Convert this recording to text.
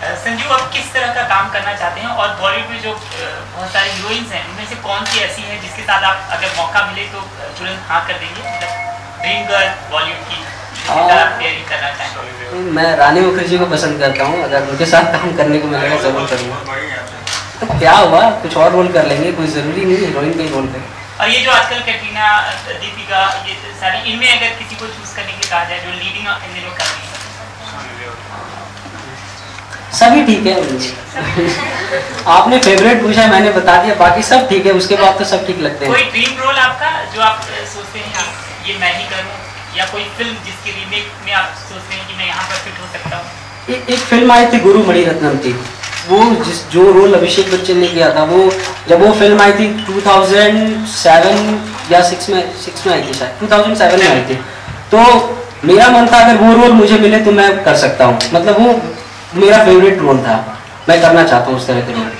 काम करना चाहते हैं? और बॉलीवुड में जो बहुत सारी हीरोइंस हैं उनमें से कौन सी ऐसी है जिसके साथ आप अगर मौका मिले तो तुरंत हाँ कर देंगे? मतलब ड्रीम गर्ल बॉलीवुड की आप तैयारी करना मैं रानी मुखर्जी को पसंद करता हूँ अगर उनके साथ काम करने को मिलेगा ज़रूर करूँगा। तो क्या हुआ? कुछ और रोल कर लेंगे कोई ज़रूरी नहीं हीरोइन का ही रोल करें। और ये जो आजकल कैटरीना दीपिका ये सारी इनमें अगर किसी को चूज़ करने के लिए कहा जाए जो लीडिंग इन दिनों कर रही है? सभी ठीक है आपने फेवरेट पूछा मैंने बता दिया बाकी सब ठीक है उसके बाद तो सब ठीक लगते हैं। कोई ड्रीम रोल आपका जो आप सोचते हैं कि ये मैं ही करूँ? या कोई फ़िल्म जिसकी रीमेक में आप सोचते हैं कि मैं यहाँ पर फिट हो सकता हूँ? एक, एक फ़िल्म आई थी गुरु मणिरत्नम थी वो जिस जो रोल अभिषेक बच्चन ने किया था वो जब वो फ़िल्म आई थी 2007 या 6 में 6 में आई थी शायद 2007 में आई थी। तो मेरा मन था अगर वो रोल मुझे मिले तो मैं कर सकता हूँ। मतलब वो मेरा फेवरेट रोल था। मैं करना चाहता हूँ उस तरह के रोल